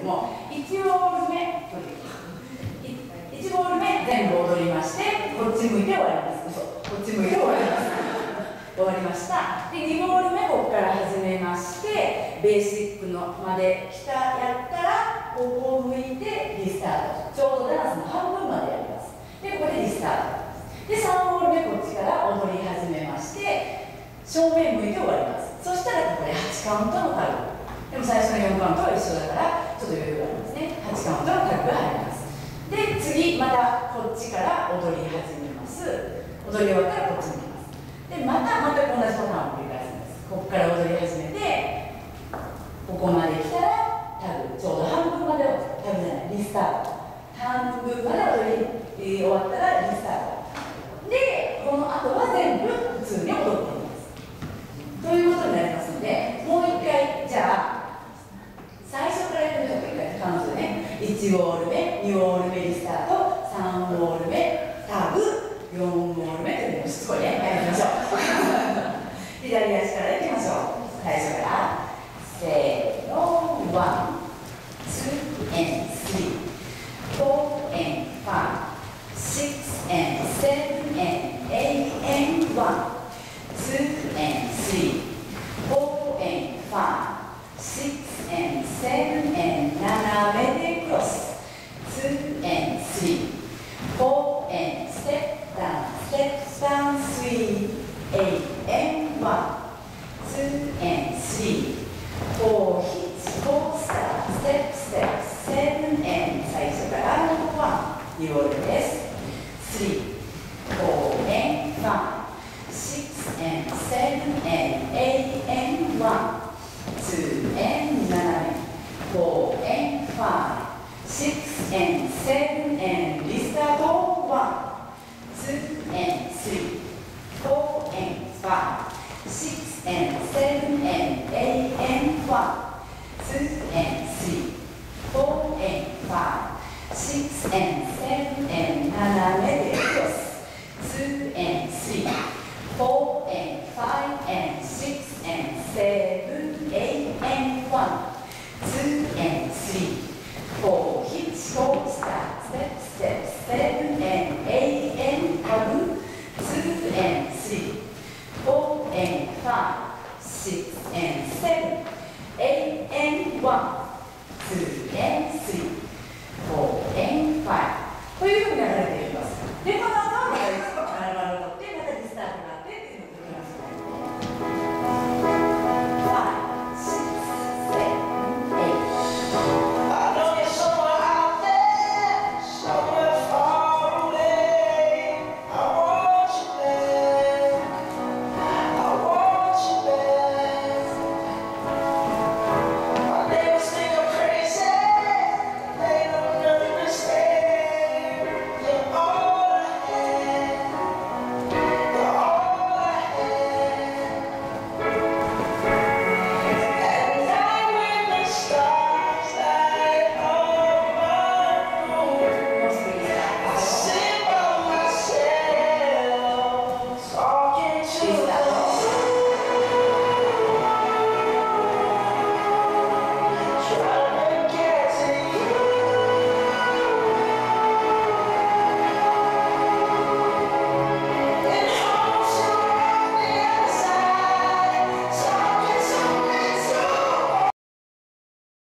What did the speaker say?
けども1ホール目1ホール目全部踊りましてこっち向いて終わります。こっち向いて終わります。終わりました。で2ホール目ここから始めましてベーシックのまで来たやったらここを向いてリスタート。ちょうどダンスの半分までやります。でここでリスタート。で3ホール目こっちから踊り始めまして正面向いて終わります。そしたらここで8カウントのタグでも最初の4カウントは一緒だからと余裕がありますね。8カウントのタグが入ります。で次またこっちから踊り始めます。踊り終わったらこっちに行きます。でまたまた同じパターンを繰り返すんです。ここから踊り始めてここまで来たらタグちょうど半分までタグじゃないリスタート。半分まで踊り終わったらリスタート。でこの後は全部普通に踊っていますということになりますのでもう一回じゃあ最初からやってみましょうか一回彼女ね1ウォール目2ウォール目リスタート3ウォール目タグ4ウォール目というのをしつこいね。やりましょう。左足からいきましょう。最初から。せーの。 one two and three。four and five six and seven and eight and one, two and three, four and five, six and seven and 斜 step, step 7 and 最初からここはいうオールです。3、4 and 5、6 and 7 and 8 and 1、2 and 9、4 and 5、6 and 7 and restart 1, 2 and 3, 4 and 5, 6 and 7 five six and seven and 斜めで cross two and three four and five and six and seven eight and one two and three four hitch four start step step seven and eight and tabu two and three four and five six and seven eight and one two and three 法、円、法というふうになら